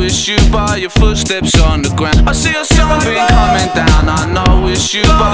know it's you by your footsteps on the ground. I see a sunbeam coming down. I know it's you by